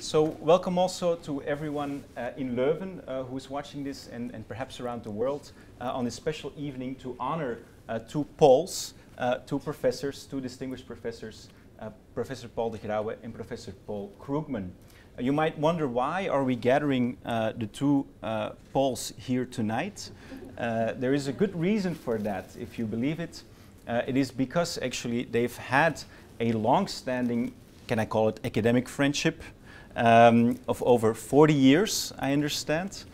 so welcome also to everyone uh, in Leuven uh, who is watching this and, and, perhaps around the world uh, on this special evening to honor uh, two Pauls, uh, two professors, two distinguished professors, uh, Professor Paul de Grauwe and Professor Paul Krugman. you might wonder why are we gathering the two Pauls here tonight? there is a good reason for that, if you believe it. it is because actually they've had a long-standing, can I call it, academic friendship um, of over 40 years, I understand.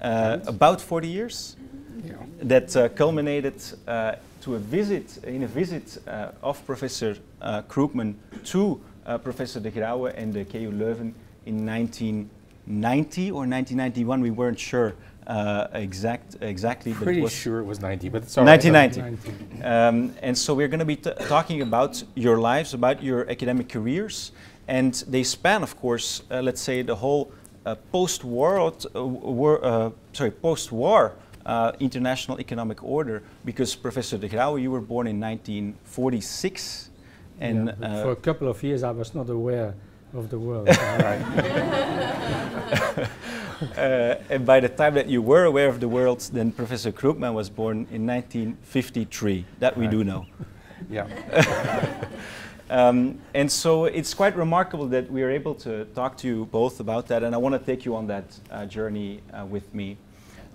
Uh, about 40 years. Yeah. That uh, culminated uh, to a visit, in a visit uh, of Professor uh, Krugman to uh, Professor de Grauwe and the KU Leuven in 1990 or 1991, we weren't sure. Uh, exact, exactly. Pretty but it sure it was 90, but it's 1990. Um, and so we're going to be talking about your lives, about your academic careers, and they span, of course, uh, let's say the whole uh, post-war, uh, war, uh, sorry, post-war uh, international economic order. Because Professor De Grauwe, you were born in 1946, and yeah, for a couple of years I was not aware of the world. Uh, and by the time that you were aware of the world, then Professor Krugman was born in 1953. That right. we do know. yeah. Um, and so it's quite remarkable that we are able to talk to you both about that, and I want to take you on that uh, journey uh, with me.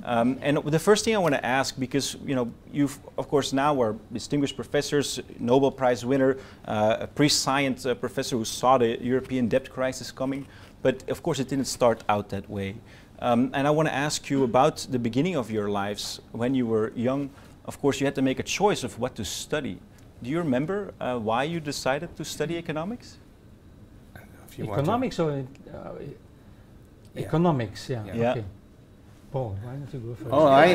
Um, and the first thing I want to ask, because you know, you of course now are distinguished professors, Nobel Prize winner, uh, a pre-science uh, professor who saw the European debt crisis coming, but of course it didn't start out that way. Um, and I want to ask you about the beginning of your lives when you were young. Of course, you had to make a choice of what to study. Do you remember uh, why you decided to study economics? Economics or uh, yeah. economics? Yeah. yeah. yeah. Okay. Paul, why don't you go first? Oh, I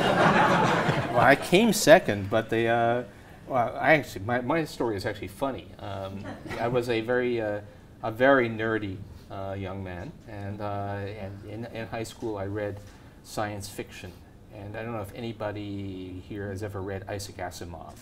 well, I came second, but the uh, well, I actually my, my story is actually funny. Um, I was a very uh, a very nerdy uh, young man, and uh, and in, in high school I read science fiction, and I don't know if anybody here has ever read Isaac Asimov.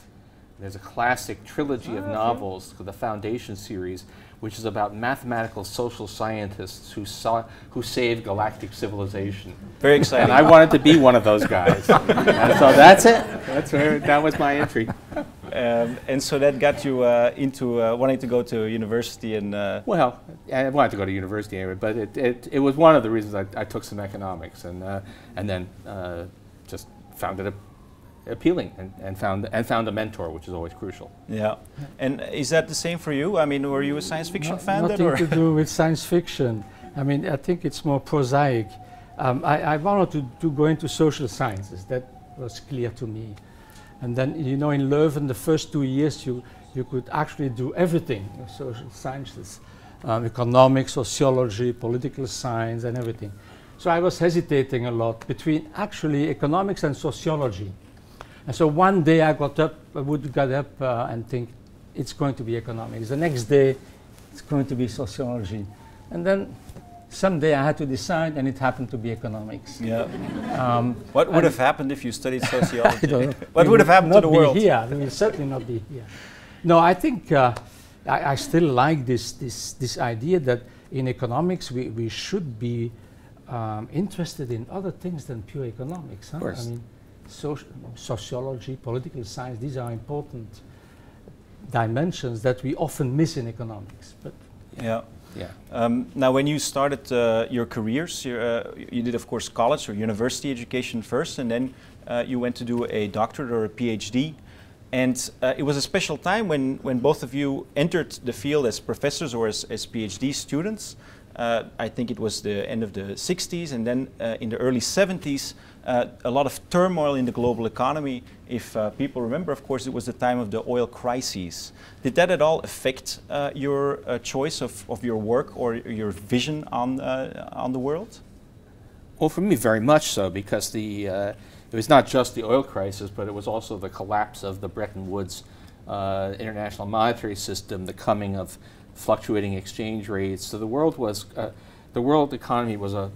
There's a classic trilogy of oh, novels, the Foundation series, which is about mathematical social scientists who saw who saved galactic civilization. Very exciting. And I wanted to be one of those guys. and so that's it. That's where that was my entry. Um, and so that got you uh, into uh, wanting to go to university and. Uh well, I wanted to go to university anyway, but it, it, it was one of the reasons I, I took some economics and uh, and then uh, just found it a appealing and, and found and found a mentor, which is always crucial. Yeah, and is that the same for you? I mean, were you a science fiction no, fan? Nothing to do with science fiction. I mean, I think it's more prosaic. Um, I, I, wanted to, to go into social sciences. That was clear to me. And then, you know, in Leuven, the first two years, you you could actually do everything social sciences, um, economics, sociology, political science, and everything. So I was hesitating a lot between actually economics and sociology. And so one day I got up, I would get up uh, and think, it's going to be economics. The next day, it's going to be sociology. And then someday I had to decide, and it happened to be economics. Yeah. Um, what would have happened if you studied sociology? what would have happened to the world? Here. We will certainly not be here. No, I think uh, I, I, still like this, this, this idea that in economics we, we should be um, interested in other things than pure economics. Huh? Of course. I mean, sociology, political science, these are important dimensions that we often miss in economics. But yeah. Yeah. Um, now, when you started uh, your careers, uh, you did, of course, college or university education first, and then uh, you went to do a doctorate or a PhD. And uh, it was a special time when, when both of you entered the field as professors or as, as PhD students. Uh, I think it was the end of the 60s, and then uh, in the early 70s, uh, a lot of turmoil in the global economy. If uh, people remember, of course, it was the time of the oil crises. Did that at all affect uh, your uh, choice of, of your work or your vision on, on the world? Well, for me, very much so, because the, it was not just the oil crisis, but it was also the collapse of the Bretton Woods international monetary system, the coming of fluctuating exchange rates. So the world was, uh, the world economy was a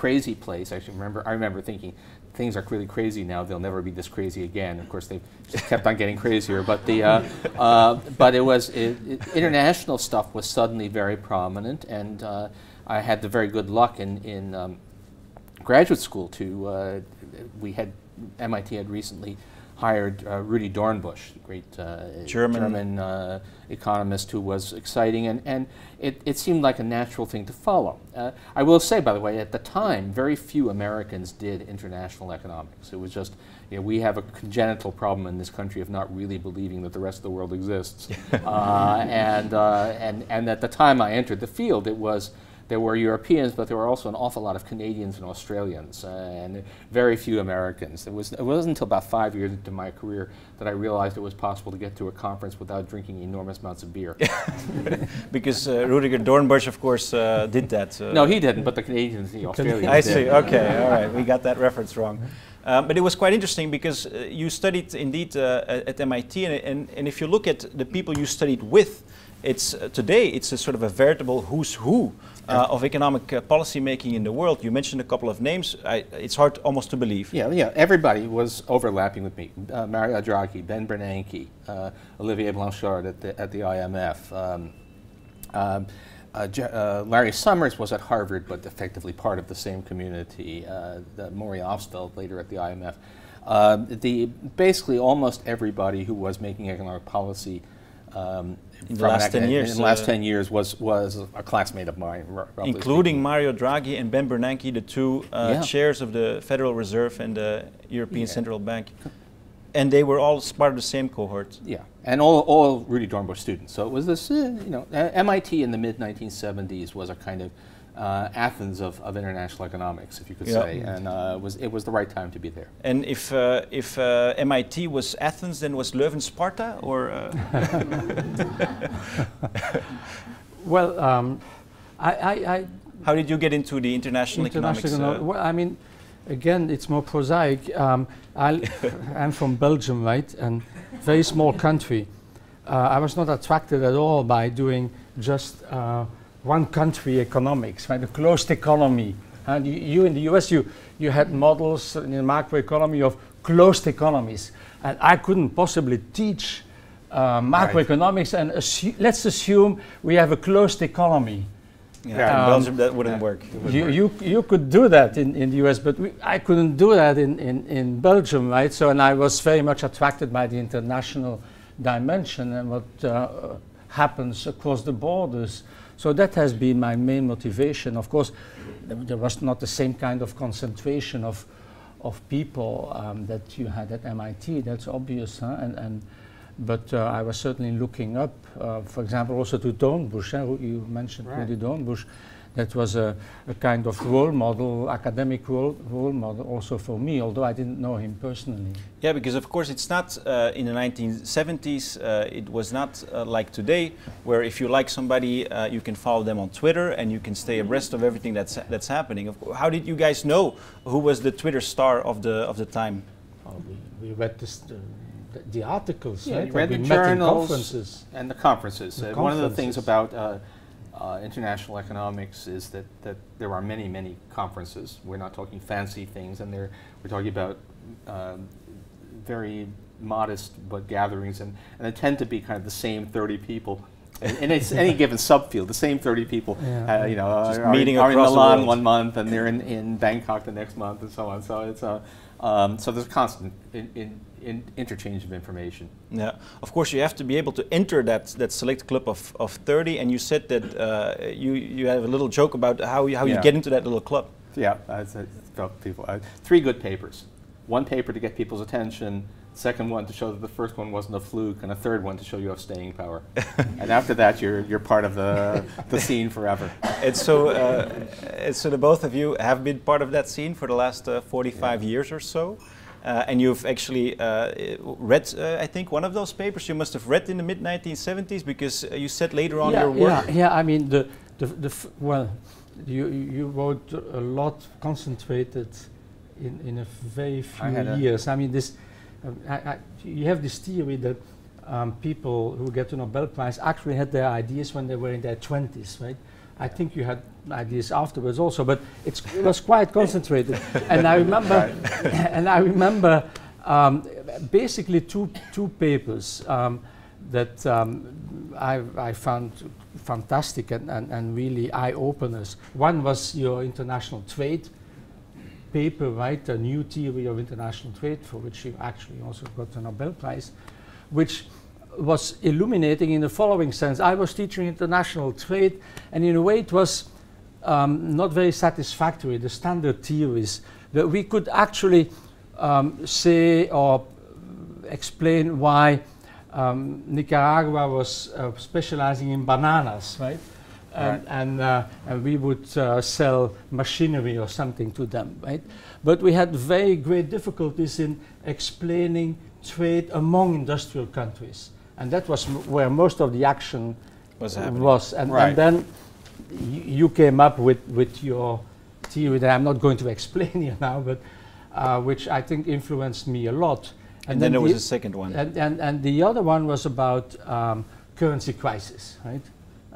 crazy place. I remember, I remember thinking, things are really crazy now. They'll never be this crazy again. Of course, they just kept on getting crazier. But the, uh, uh, but it was it, it, international stuff was suddenly very prominent, and uh, I had the very good luck in, in um, graduate school to, uh, we had, MIT had recently hired uh, Rudi Dornbusch, great uh, German, German uh, economist who was exciting, and, and it, it seemed like a natural thing to follow. Uh, I will say, by the way, at the time, very few Americans did international economics. It was just, you know, we have a congenital problem in this country of not really believing that the rest of the world exists. Uh, and, uh, and, and at the time I entered the field, it was there were Europeans, but there were also an awful lot of Canadians and Australians, and very few Americans. It, was, it wasn't until about five years into my career that I realized it was possible to get to a conference without drinking enormous amounts of beer. because uh, Rudiger Dornbusch, of course, uh, did that. Uh, no, he didn't, but the Canadians, the Australians I did. see, okay, all right, we got that reference wrong. Um, but it was quite interesting because uh, you studied indeed uh, at MIT, and, and, and, if you look at the people you studied with, it's uh, today it's a sort of a veritable who's who uh, of economic uh, policy making in the world. You mentioned a couple of names. I, it's hard almost to believe. Yeah, yeah. Everybody was overlapping with me. Uh, Mario Draghi, Ben Bernanke, uh, Olivier Blanchard at the, at the IMF. Um, um, uh, uh, Larry Summers was at Harvard, but effectively part of the same community. Maury Obstfeld later at the IMF. the basically almost everybody who was making economic policy um, in the last 10 years. In the last uh, 10 years was, was a classmate of mine. Including speaking. Mario Draghi and Ben Bernanke, the two uh, yeah. chairs of the Federal Reserve and the European yeah. Central Bank. And they were all part of the same cohort. Yeah, and all, all Rudi Dornbusch students. So it was this, uh, you know, MIT in the mid 1970s was a kind of uh, Athens of, of international economics, if you could yep. say, and uh, was it was the right time to be there. And if uh, if uh, MIT was Athens, then was Leuven Sparta, or? Uh? well, um, I, I, I, How did you get into the international, international economics? Uh? well, I mean, again, it's more prosaic. Um, I am from Belgium, right, and very small country. I was not attracted at all by doing just one country economics, right? A closed economy. And you, you, in the US, you, you had models in the macroeconomy of closed economies. And I couldn't possibly teach uh, macroeconomics right. and assu let's assume we have a closed economy. Yeah, um, Belgium that wouldn't yeah. work. You, you, you could do that in, in the US, but we, I couldn't do that in, in, in Belgium, right? So, and I was very much attracted by the international dimension and what uh, happens across the borders. So that has been my main motivation. Of course, there was not the same kind of concentration of, of people um, that you had at MIT, that's obvious. Huh? And, and, but uh, I was certainly looking up, uh, for example, also to Dornbusch, who you mentioned right. Rudi Dornbusch that was a, a, kind of role model, academic role, role model also for me, although I didn't know him personally. Yeah, because of course it's not uh, in the 1970s, uh, it was not uh, like today, where if you like somebody, uh, you can follow them on Twitter and you can stay abreast of everything that's, that's happening. How did you guys know who was the Twitter star of the, of the time? Oh, we, we read this, the, the articles, yeah, right? read the journals and the conferences. The conferences. Uh, one of the things about uh, uh, international economics is that, that there are many, many conferences. We're not talking fancy things, and we're talking about um, very modest but gatherings, and, and they tend to be kind of the same 30 people. In it's any given subfield, the same 30 people, yeah. uh, you know, are, meeting are, are in Milan one month, and they're in, in Bangkok the next month, and so on. So it's a, um, so there's constant in, in in interchange of information. Yeah, of course you have to be able to enter that that select club of, of 30 and you said that uh, you you have a little joke about how you, how yeah. you get into that little club. Yeah, I tell people uh, three good papers. One paper to get people's attention, second one to show that the first one wasn't a fluke, and a third one to show you have staying power. and after that, you're you're part of the the scene forever. And so, uh, so the both of you have been part of that scene for the last uh, 45 yeah. years or so. Uh, and you've actually uh, read, uh, I think, one of those papers you must have read in the mid 1970s because uh, you said later on yeah, your work. Yeah, yeah. I mean, the, the, the well, you you wrote a lot concentrated in in a very few I years. I mean, this. Um, I, I, you have this theory that um, people who get the Nobel Prize actually had their ideas when they were in their 20s, right? I think you had ideas afterwards also, but it was quite concentrated. and I remember, and I remember um, basically two two papers um, that um, I, I, found fantastic and, and, and really eye openers. One was your international trade paper, right? A new theory of international trade, for which you actually also got the Nobel Prize, which was illuminating in the following sense. I was teaching international trade, and in a way it was um, not very satisfactory, the standard theories, that we could actually um, say or explain why um, Nicaragua was uh, specializing in bananas, right? And, Right. and, uh, and we would uh, sell machinery or something to them, right? But we had very great difficulties in explaining trade among industrial countries. And that was m- where most of the action Was was. And, Right. and then y- you came up with, with your theory that I'm not going to explain here now, but uh, which I think influenced me a lot. And, then there was the- a second one. and, and, and the other one was about um, currency crisis, right?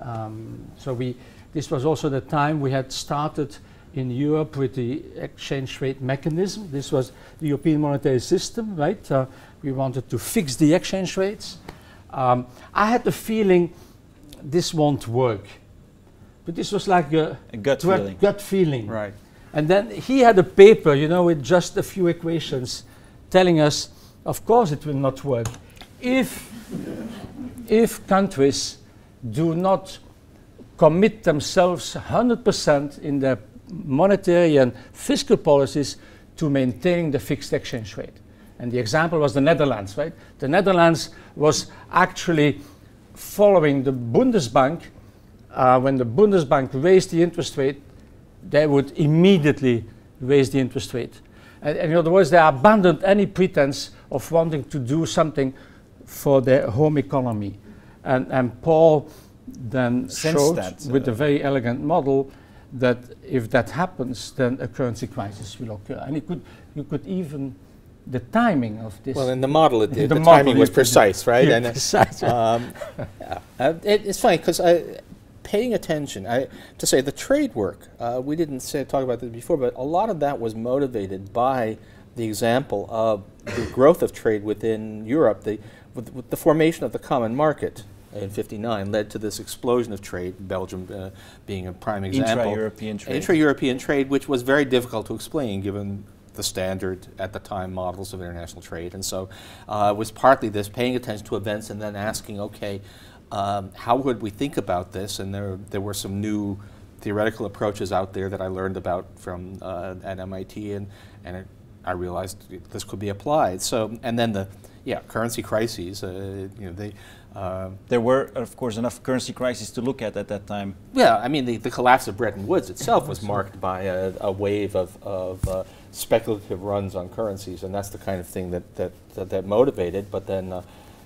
Um, so we, this was also the time we had started in Europe with the exchange rate mechanism. This was the European monetary system, right? Uh, we wanted to fix the exchange rates. Um, I had the feeling this won't work. But this was like a a gut gut- feeling. gut feeling. Right. And then he had a paper, you know, with just a few equations telling us, of course it will not work. If, if countries do not commit themselves 100% in their monetary and fiscal policies to maintaining the fixed exchange rate. And the example was the Netherlands, right? The Netherlands was actually following the Bundesbank. Uh, when the Bundesbank raised the interest rate, they would immediately raise the interest rate. And, and in other words, they abandoned any pretense of wanting to do something for their home economy. And, and Paul then Sensed showed that, with uh, a very elegant model that if that happens, then a currency crisis will occur. And you could, you could even, the timing of this. Well, in the model, it did. The The, timing was it precise, right? Yeah, And, uh, precise. um, yeah. Uh, it, it's funny because paying attention, I, to say the trade work, uh, we didn't say, talk about this before, but a lot of that was motivated by the example of the growth of trade within Europe. The, with, with the formation of the common market in 59 led to this explosion of trade, Belgium uh, being a prime example. Intra-European trade. Intra-European trade, which was very difficult to explain given the standard at the time models of international trade, and so uh, it was partly this paying attention to events and then asking, okay, um, how would we think about this? And there, there were some new theoretical approaches out there that I learned about from uh, at MIT, and and it, I realized this could be applied. So, and then the yeah currency crises, uh, you know they. Uh, There were, of course, enough currency crises to look at at that time. yeah, I mean, the, the collapse of Bretton Woods itself was marked by a, a wave of, of uh, speculative runs on currencies, and that's the kind of thing that, that, that, that motivated. But then, uh,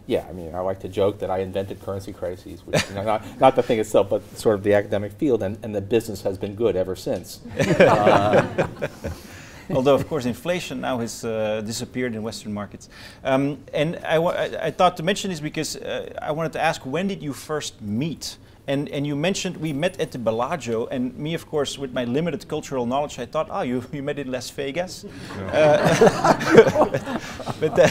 yeah, I mean, I like to joke that I invented currency crises, which, you know, not, not the thing itself, but sort of the academic field, and, and the business has been good ever since. Although, of course, inflation now has uh, disappeared in Western markets. Um, and I, wa- I, I thought to mention this because uh, I wanted to ask, when did you first meet? And, and you mentioned we met at the Bellagio, and me, of course, with my limited cultural knowledge, I thought, oh, you, you met in Las Vegas. Uh, but, uh,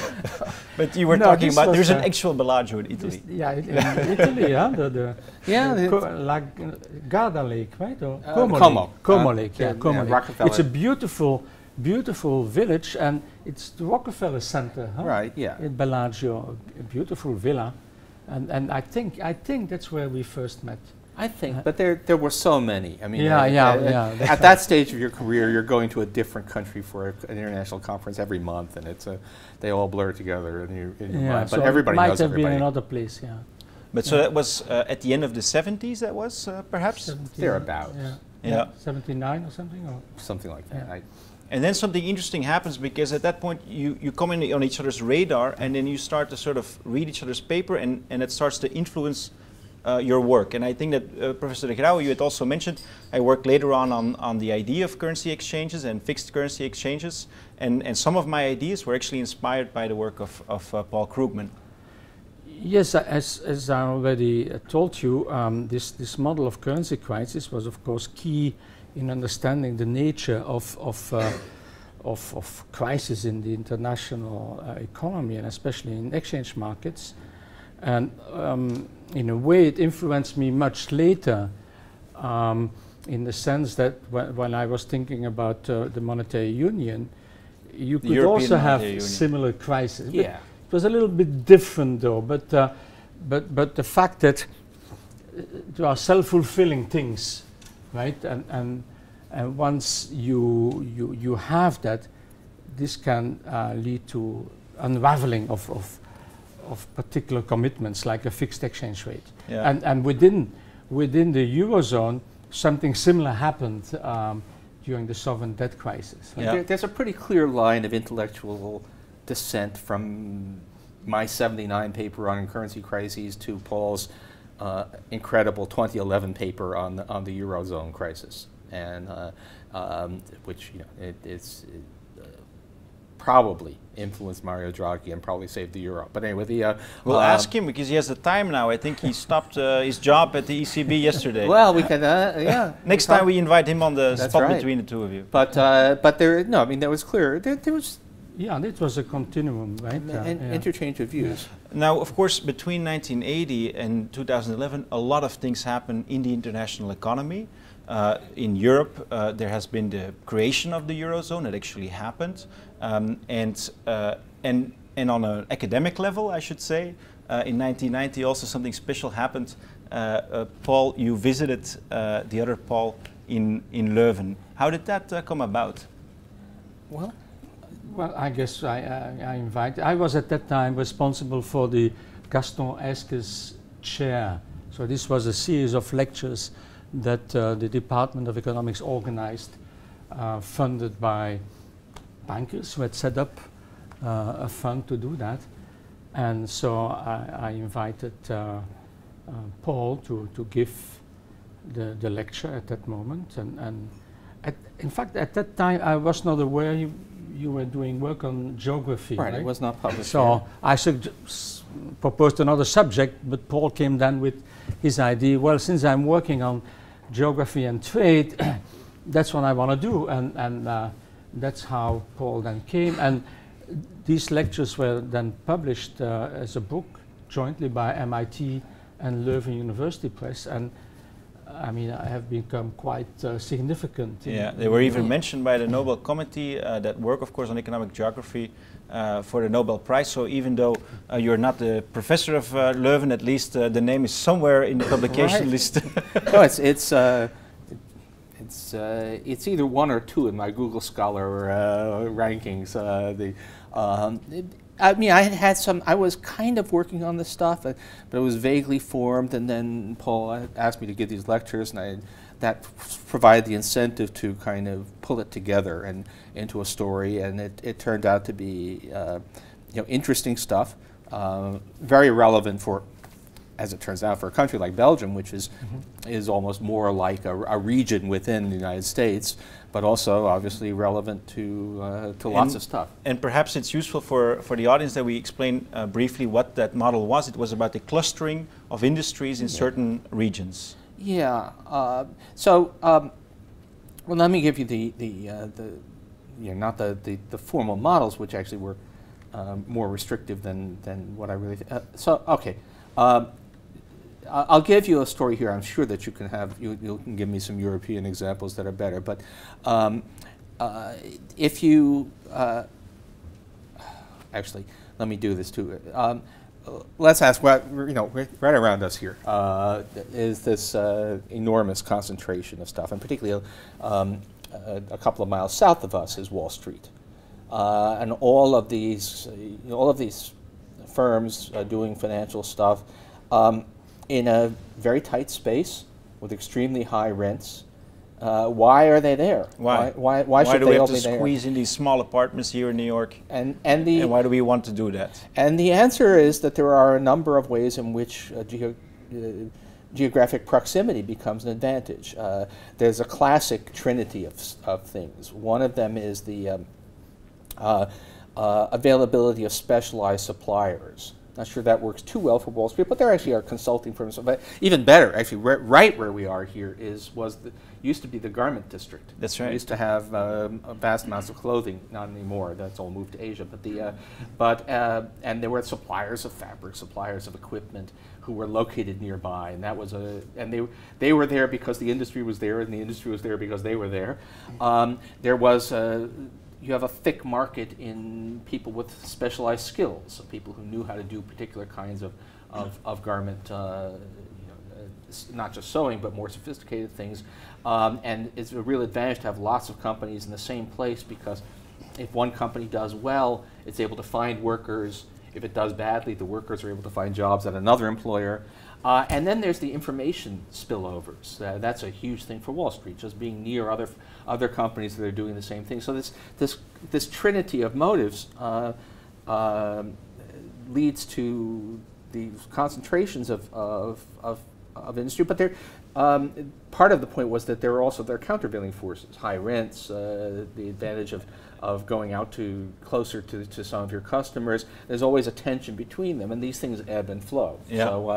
but you were No, talking about, there's an uh, actual Bellagio in Italy. Just- yeah, in, in Italy, yeah, the, the Yeah, the the- Co- like Garda Lake, right? Or Uh, Como, Como. Lake. Como Uh, Lake, yeah, yeah, Como yeah, Lake. It's a beautiful, beautiful village, and it's the Rockefeller Center, huh? right, yeah. In Bellagio, a beautiful villa, and and I think I think that's where we first met. I think, but there there were so many. I mean, Yeah, uh, yeah, uh, yeah, At that's that stage of your career, you're going to a different country for a, an international conference every month, and it's a they all blur together in your, in your Yeah, mind. But so everybody it might knows have been another place, yeah. But so that was uh, at the end of the 70s, that was uh, perhaps? 70, Thereabouts. Yeah. Yeah. 79 or something, or Something like that. Yeah. I, And then something interesting happens because at that point you, you come in on each other's radar and then you start to sort of read each other's paper and, and it starts to influence uh, your work. And I think that uh, Professor de Grauwe, you had also mentioned, I worked later on, on on the idea of currency exchanges and fixed currency exchanges. And, and some of my ideas were actually inspired by the work of, of uh, Paul Krugman. Yes, as, as I already uh, told you, um, this, this model of currency crisis was, of course, key in understanding the nature of, of, uh, of, of crisis in the international uh, economy and especially in exchange markets. And um, in a way, it influenced me much later um, in the sense that wh when I was thinking about uh, the monetary union, you could European also have union. similar crises. Yeah. it was a little bit different though, but, uh, but, but the fact that uh, there are self-fulfilling things, right? And, and, and once you, you, you have that, this can uh, lead to unraveling of, of, of particular commitments like a fixed exchange rate. Yeah. And, and within, within the Eurozone, something similar happened um, during the sovereign debt crisis. Yeah. There, there's a pretty clear line of intellectual descent from my 79 paper on currency crises to Paul's uh, incredible 2011 paper on the, on the Eurozone crisis, and uh, um, which, you know, it, it's it, uh, probably influenced Mario Draghi and probably saved the euro. But anyway, the... Uh, We'll um, ask him because he has the time now. I think he stopped uh, his job at the ECB yesterday. Well, we can, uh, yeah. Next time we invite him on the That's spot right. between the two of you. But, uh, but there, no, I mean, that was clear. There, there was Yeah, it was a continuum, right? an Uh, yeah. interchange of views. Now, of course, between 1980 and 2011, a lot of things happened in the international economy. Uh, in Europe, uh, there has been the creation of the eurozone. It actually happened, um, and uh, and and on an academic level, I should say, uh, in 1990 also something special happened. Uh, uh, Paul, you visited uh, the other Paul in in Leuven. How did that uh, come about? Well, Well, I guess I, I, I invite. I was at that time responsible for the Gaston Eyskens chair. So this was a series of lectures that uh, the Department of Economics organized, uh, funded by bankers who had set up uh, a fund to do that. And so I, I invited uh, uh, Paul to, to give the, the lecture at that moment. And, and at, in fact, at that time, I was not aware you, you were doing work on geography. right, it was not published. So I sugg- s- proposed another subject, but Paul came then with his idea. Well, since I'm working on geography and trade, that's what I want to do, and and uh, that's how Paul then came. And these lectures were then published uh, as a book jointly by MIT and Leuven University Press, and I mean I have become quite uh, significant. Yeah, they were even mentioned by the Nobel Committee uh, that work, of course, on economic geography uh, for the Nobel Prize. So even though uh, you're not the professor of uh, Leuven, at least uh, the name is somewhere in the publication list. no, it's it's uh, it's uh, it's either one or two in my Google Scholar uh, rankings. Uh, the um, it- I mean, I had had some. I was kind of working on this stuff, but it was vaguely formed. And then Paul asked me to give these lectures, and I that provided the incentive to kind of pull it together and into a story. And it, it turned out to be uh, you know interesting stuff, uh, very relevant for as it turns out, for a country like Belgium, which is is almost more like a, a region within the United States, but also obviously relevant to uh, to lots And- of stuff. and perhaps it's useful for, for the audience that we explain uh, briefly what that model was. It was about the clustering of industries in Yeah. certain regions. Yeah. Uh, so, um, well, let me give you the the uh, the you know not the, the, the formal models, which actually were um, more restrictive than than what I really. Uh, so, okay. I'll give you a story here. I'm sure that you can have you, you can give me some European examples that are better. But um, uh, if you uh, actually, let me do this too. Um, let's ask what you know right around us here uh, is this uh, enormous concentration of stuff, and particularly um, a, couple of miles south of us is Wall Street, uh, and all of these all of these firms doing financial stuff um, in a very tight space with extremely high rents. Uh, why are they there? Why? Why? Why, should do they we all have to be there? squeeze in these small apartments here in New York? And and the And why do we want to do that? and the answer is that there are a number of ways in which uh, geo- uh, geographic proximity becomes an advantage. Uh, there's a classic trinity of, of things. One of them is the um, uh, uh, availability of specialized suppliers. Not sure that works too well for Wall Street, but there actually are consulting firms. But even better, actually, ri- right where we are here is was the used to be the garment district. That's We right. used to have um, vast amounts of clothing. Not anymore. That's all moved to Asia. But the uh, but uh, and there were suppliers of fabric, suppliers of equipment who were located nearby, and that was a and they they were there because the industry was there, and the industry was there because they were there. Um, there was. Uh, you have a thick market in people with specialized skills, so people who knew how to do particular kinds of, of, of garment, uh, you know, uh, not just sewing, but more sophisticated things. Um, and it's a real advantage to have lots of companies in the same place because if one company does well, it's able to find workers. If it does badly, the workers are able to find jobs at another employer. Uh, and then there's the information spillovers. Uh, that's a huge thing for Wall Street, just being near other, other companies that are doing the same thing. So this, this, this trinity of motives uh, um, leads to these concentrations of, of, of, of industry. But they're, um, part of the point was that there are also there are countervailing forces, high rents, uh, the advantage of, of going out to closer to, to some of your customers. There's always a tension between them, and these things ebb and flow. Yeah. So,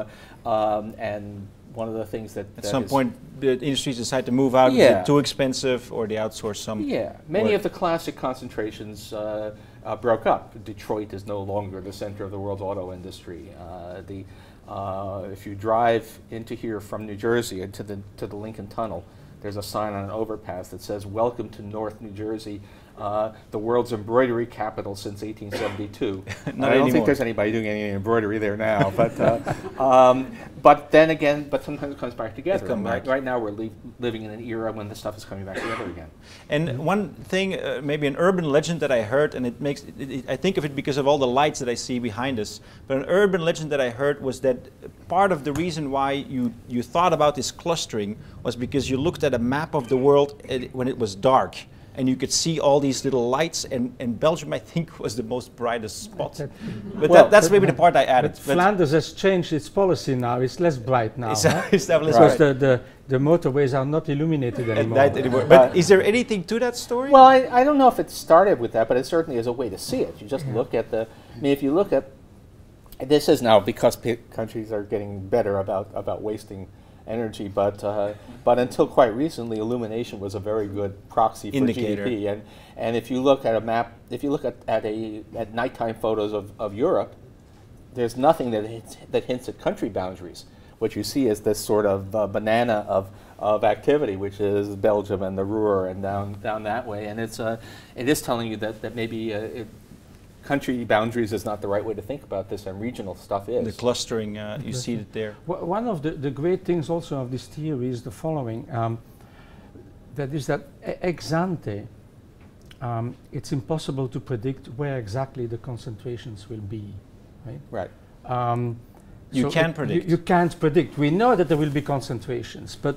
uh, um, and one of the things that At some point, the industries decide to move out. Yeah. too expensive, or they outsource some? Yeah, many work. of the classic concentrations uh, uh, broke up. Detroit is no longer the center of the world's auto industry. Uh, the uh, if you drive into here from New Jersey into the to the Lincoln Tunnel, there's a sign on an overpass that says "Welcome to North New Jersey, uh, the world's embroidery capital since 1872." Not I don't anymore. think there's anybody doing any embroidery there now, but uh, um, but then again, but sometimes it comes back together. come And right, right now, we're li- living in an era when the stuff is coming back together again. And one thing, uh, maybe an urban legend that I heard, and it makes it, it, I think of it because of all the lights that I see behind us. But an urban legend that I heard was that part of the reason why you you thought about this clustering was because you looked at a map of the world when it was dark. And you could see all these little lights, and, and Belgium, I think, was the most brightest spot. But Well, that, that's but- maybe the part I added. But Flanders has changed its policy now. It's less bright now. Is huh? that, is that what Because right? the, the, the motorways are not illuminated At anymore. night anymore. Uh, But is there anything to that story? Well, I, I don't know if it started with that, but it certainly is a way to see it. You just look at the. I mean, if you look at this is now because p- countries are getting better about about wasting energy, but uh, but until quite recently, illumination was a very good proxy for Indicator. GDP. And and if you look at a map, if you look at, at a at nighttime photos of, of Europe, there's nothing that hints, that hints at country boundaries. What you see is this sort of uh, banana of, of activity, which is Belgium and the Ruhr and down down that way. And it's uh, it is telling you that that maybe uh, it, country boundaries is not the right way to think about this, and regional stuff is. the clustering, uh, you see it there. Wha- One of the, the great things also of this theory is the following. Um, that is that ex ante, um, it's impossible to predict where exactly the concentrations will be. Right? right. Um, You so can it- you- predict. You, can't predict. We know that there will be concentrations, but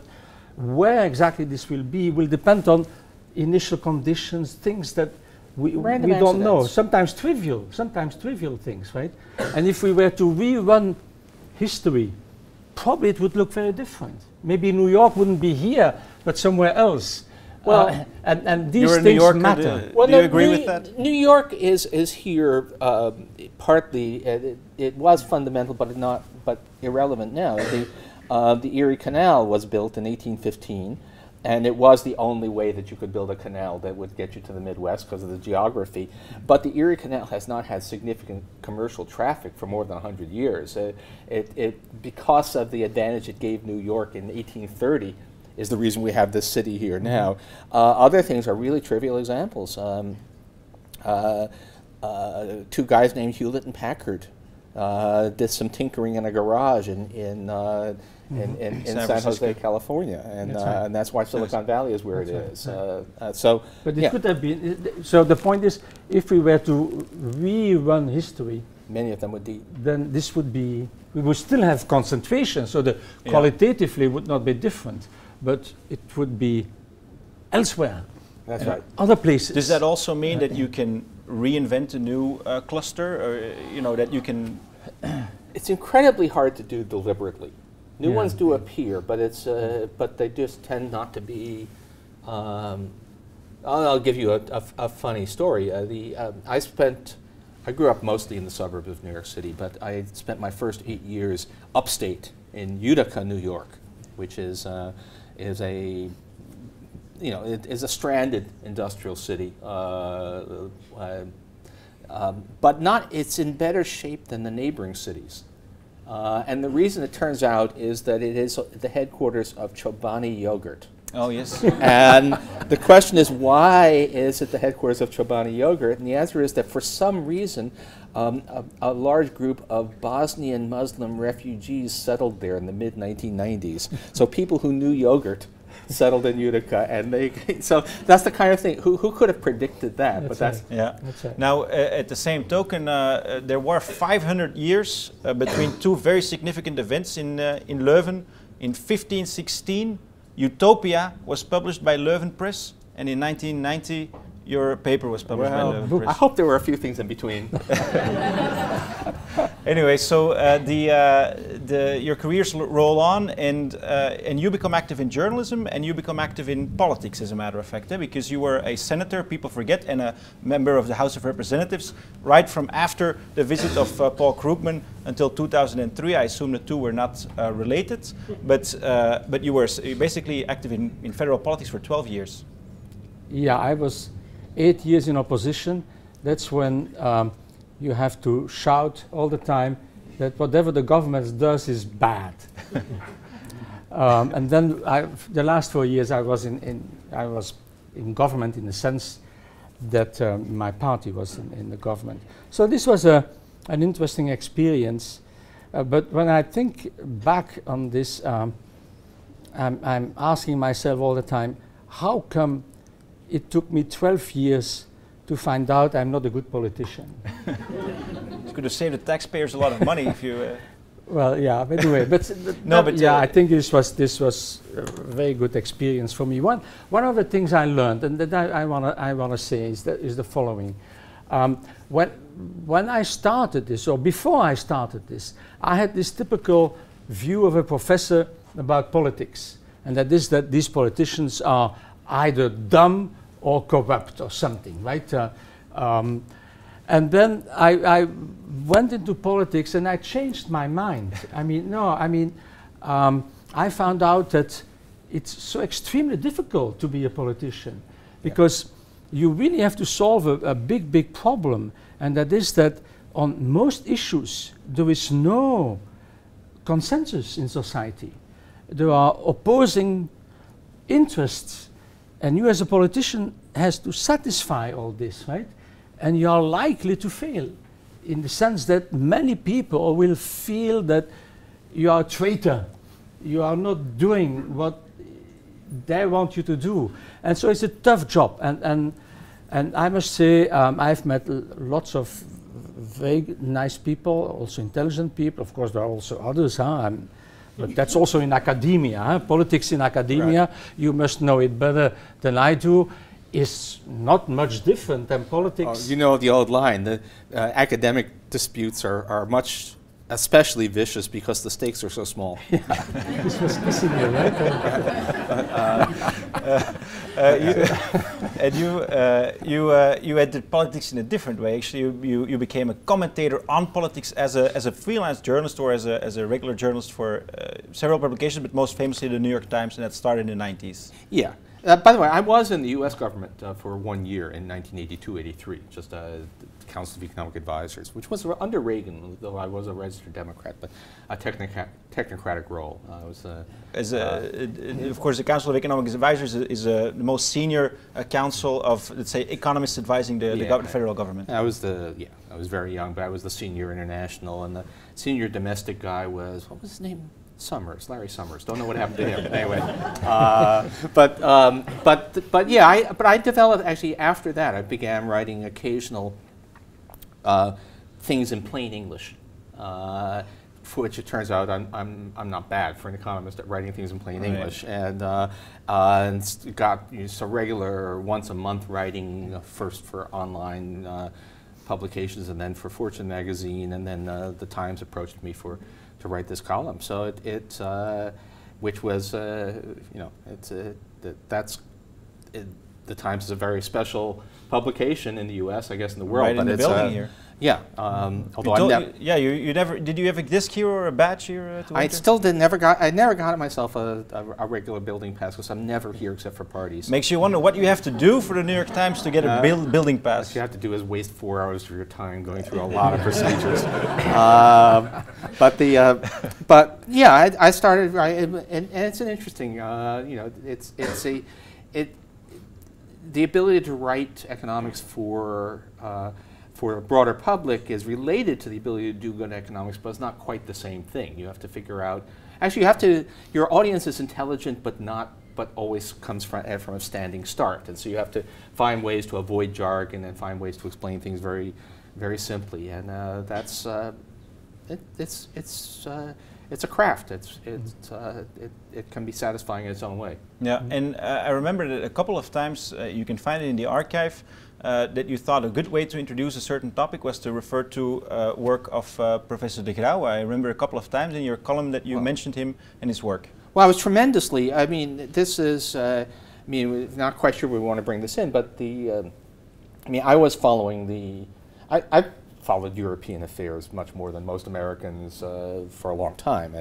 where exactly this will be will depend on initial conditions, things that we, Random we don't know. Sometimes trivial, sometimes trivial things, right? and if we were to rerun history, probably it would look very different. Maybe New York wouldn't be here, but somewhere else. Well, Uh, and, and these You're a New things Yorker, matter. do- do you agree New, with that? New York is is here um, partly. uh, It, it was fundamental, but not but irrelevant now. The uh, the Erie Canal was built in 1815, and it was the only way that you could build a canal that would get you to the Midwest because of the geography. But the Erie Canal has not had significant commercial traffic for more than 100 years. Uh, it, it because of the advantage it gave New York in 1830 is the reason we have this city here now. Uh, other things are really trivial examples. Um, uh, uh, two guys named Hewlett and Packard uh, did some tinkering in a garage in in in, in, in San San, Jose, California, and That's uh, right. and that's why Silicon Valley is where That's it right, is. right. Uh, uh, so, But it yeah, could have been. So the point is, if we were to rerun history, many of them would be. then this would be, we would still have concentration, so the Yeah. qualitatively would not be different, but it would be elsewhere, That's right. other places. Does that also mean that you can reinvent a new uh, cluster, or uh, you know that you can? It's incredibly hard to do deliberately. New Yeah. ones do appear, but it's uh, but they just tend not to be. Um, I'll, I'll give you a funny story. Uh, the um, I spent. I grew up mostly in the suburbs of New York City, but I spent my first eight years upstate in Utica, New York, which is uh, is a you know, it is a stranded industrial city, uh, uh, um, but not. It's in better shape than the neighboring cities. Uh, and the reason it turns out is that it is the headquarters of Chobani Yogurt. Oh, yes. and the question is, why is it the headquarters of Chobani Yogurt? And the answer is that for some reason, um, a, a, large group of Bosnian Muslim refugees settled there in the mid 1990s. so people who knew yogurt settled in Utica, and they. So that's the kind of thing. Who, who could have predicted that? That's but that's right. Yeah. That's right. Now, uh, at the same token, uh, uh, there were 500 years uh, between two very significant events in uh, in Leuven. In 1516, Utopia was published by Leuven Press, and in 1990, your paper was published Well, by Leuven I hope there were a few things in between. Anyway, so uh, the, uh, the your careers l- roll on, and uh, and you become active in journalism, and you become active in politics, as a matter of fact, eh? because you were a senator, people forget, and a member of the House of Representatives, right from after the visit of uh, Paul Krugman until 2003. I assume the two were not uh, related, but uh, but you were basically active in, in federal politics for 12 years. Yeah, I was eight years in opposition. That's when um, you have to shout all the time that whatever the government does is bad. um, and then I, the last four years I was in, in, I was in government in the sense that um, my party was in, in the government. So this was a, an interesting experience. Uh, but when I think back on this, um, I'm, I'm asking myself all the time, how come it took me 12 years to find out I'm not a good politician? It could have saved the taxpayers a lot of money if you. Uh, well, yeah, but anyway, but, but No, but, yeah, uh, I think this was this was a very good experience for me. One one of the things I learned, and that I, I wanna I wanna say is that is the following. Um, when when I started this, or before I started this, I had this typical view of a professor about politics, and that is that these politicians are either dumb or corrupt or something, right? Uh, um, and then I, I went into politics and I changed my mind. I mean, no, I mean, um, I found out that it's so extremely difficult to be a politician because you really have to solve a, a big, big problem, and that is that on most issues there is no consensus in society. There are opposing interests, and you as a politician has to satisfy all this, right? And you are likely to fail in the sense that many people will feel that you are a traitor. You are not doing what they want you to do. And so it's a tough job. And, and, and I must say, um, I've met lots of very nice people, also intelligent people. Of course, there are also others. Huh? I'm- but that's also in academia. Huh? Politics in academia, you must know it better than I do, is not much different than Oh, politics. you know the old line: the uh, academic disputes are, are much, especially vicious because the stakes are so small. this was Kissinger, right? Uh, you, and you, uh, you, uh, you entered politics in a different way. Actually, you, you, you became a commentator on politics as a, as a freelance journalist or as a, as a regular journalist for uh, several publications, but most famously the New York Times, and that started in the 90s. Yeah. Uh, by the way, I was in the U.S. government uh, for one year in 1982-83, just uh, the Council of Economic Advisors, which was under Reagan, though I was a registered Democrat, but a technocratic role. Uh, I was, uh, As a, uh, of course, the Council of Economic Advisors is, is uh, the most senior uh, council of, let's say, economists advising the, the Yeah. gov- federal government. I was the yeah, I was very young, but I was the senior international, and the senior domestic guy was what was his name? Summers, Larry Summers. Don't know what happened to him. Anyway, uh, but um, but but yeah, I but I developed actually after that. I began writing occasional things in plain English. Uh, for which it turns out I'm, I'm, I'm not bad for an economist at writing things in plain Right. English. And, uh, uh, and got you know, so regular once a month writing uh, first for online uh, publications and then for Fortune magazine. And then uh, the Times approached me for, to write this column. So it, it uh, which was, uh, you know, it's a, that, that's, it, the Times is a very special publication in the U.S., I guess, in the world. Right in the it's, building uh, here. Yeah, um, although I never, yeah, you, you never did you have a disc here or a badge here? Uh, I still did never got I never got myself a, a, a regular building pass because I'm never here except for parties. Makes you wonder what you have to do for the New York Times to get a Uh, build, building What pass. you have to do is waste four hours of your time going through a lot of procedures. Um, but the, uh, but yeah, I, I started, I, and, and it's an interesting, uh, you know, it's it's a, it, the ability to write economics for uh, for a broader public is related to the ability to do good economics, but it's not quite the same thing. You have to figure out. Actually, you have to. Your audience is intelligent, but not. But always comes from, eh, from a standing start, and so you have to find ways to avoid jargon and find ways to explain things very, very simply, and uh, that's uh, it, it's it's uh, it's a craft. It's it's uh, it, it can be satisfying in its own way. Yeah, and uh, I remember that a couple of times uh, you can find it in the archive uh, that you thought a good way to introduce a certain topic was to refer to uh, work of uh, Professor de Grauwe. I remember a couple of times in your column that you Well- mentioned him and his work. Well, I was tremendously. I mean, this is. Uh, I mean, not quite sure we want to bring this in, but the. um I mean, I was following the. I, I followed European affairs much more than most Americans uh, for a long time.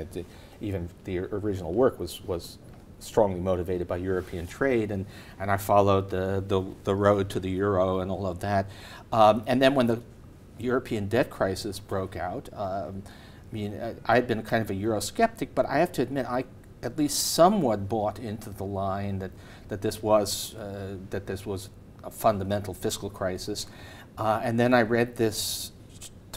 Even the original work was was strongly motivated by European trade, and, and I followed the, the the road to the euro and all of that. Um, and then when the European debt crisis broke out. Um, I mean, I, I had been kind of a Eurosceptic, but I have to admit, I at least somewhat bought into the line that, that this was uh, that this was a fundamental fiscal crisis. Uh, and then I read this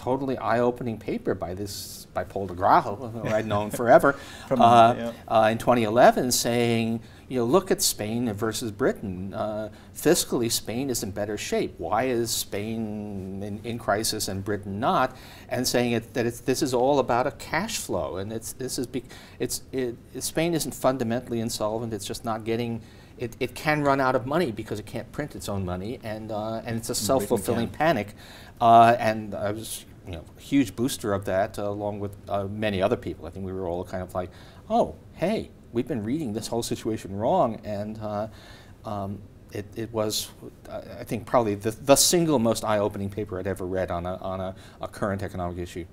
totally eye-opening paper by this by Paul de Grauwe, who I'd known forever, From- uh, yeah. uh, in 2011, saying, you know, look at Spain versus Britain. Uh, fiscally, Spain is in better shape. Why is Spain in, in crisis and Britain not? And saying it, that it's, this is all about a cash flow, and it's this is bec it's it, Spain isn't fundamentally insolvent. It's just not getting. It, it can run out of money because it can't print its own money, and uh, and it's a self-fulfilling panic. Uh, and I was you know huge booster of that, uh, along with uh, many other people. I think we were all kind of like, oh, hey, we've been reading this whole situation wrong, and uh, um, it, it was, I think, probably the, the single most eye-opening paper I'd ever read on a, on a, a current economic issue.